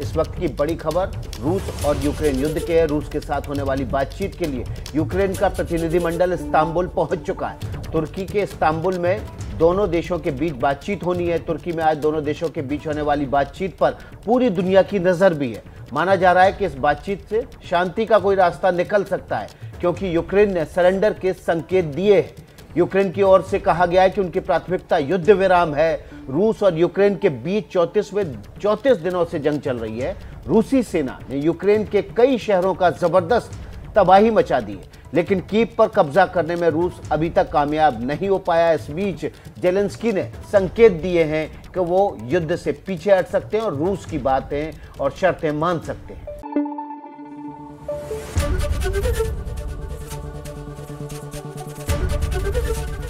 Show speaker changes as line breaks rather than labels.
इस वक्त की बड़ी खबर, रूस और यूक्रेन युद्ध के, रूस के साथ होने वाली बातचीत के लिए यूक्रेन का प्रतिनिधिमंडल इस्तांबुल पहुँच चुका है। तुर्की के इस्तांबुल में दोनों देशों के बीच बातचीत होनी है। तुर्की में आज दोनों देशों के बीच होने वाली बातचीत पर पूरी दुनिया की नज़र भी है। माना जा रहा है कि इस बातचीत से शांति का कोई रास्ता निकल सकता है, क्योंकि यूक्रेन ने सरेंडर के संकेत दिए हैं। यूक्रेन की ओर से कहा गया है कि उनकी प्राथमिकता युद्ध विराम है। रूस और यूक्रेन के बीच चौंतीसवें, चौंतीस दिनों से जंग चल रही है। रूसी सेना ने यूक्रेन के कई शहरों का ज़बरदस्त तबाही मचा दी है। लेकिन कीप पर कब्जा करने में रूस अभी तक कामयाब नहीं हो पाया। इस बीच जेलेंस्की ने संकेत दिए हैं कि वो युद्ध से पीछे हट सकते हैं और रूस की बातें और शर्तें मान सकते हैं।